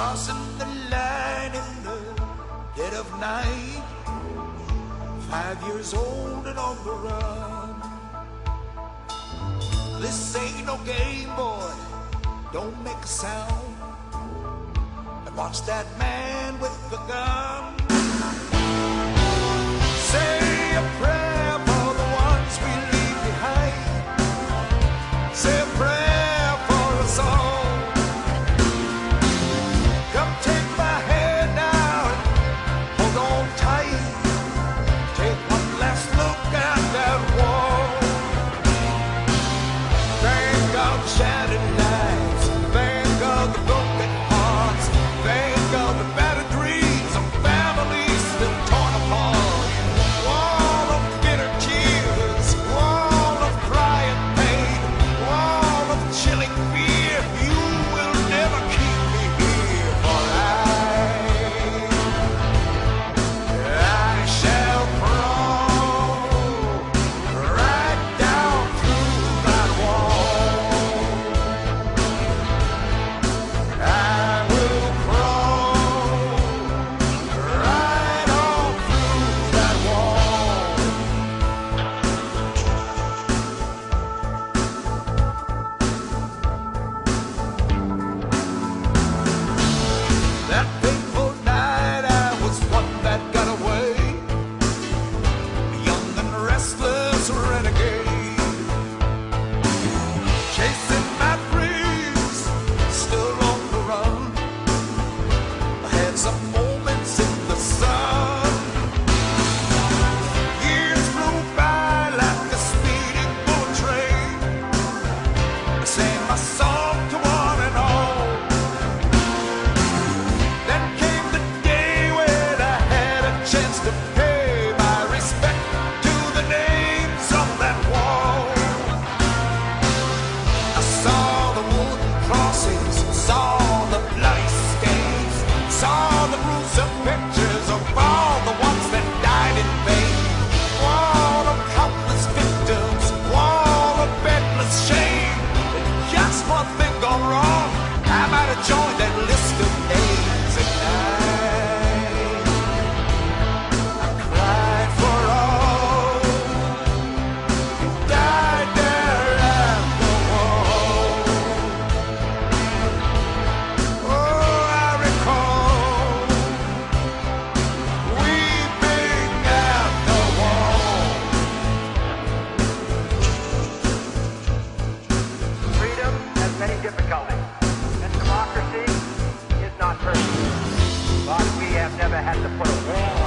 Crossing the line in the dead of night. Five years old and on the run. This ain't no game, boy. Don't make a sound. And watch that man with the gun. many difficulties, and democracy is not perfect. But we have never had to put a wall